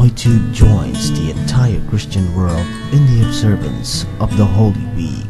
MyTube joins the entire Christian world in the observance of the Holy Week.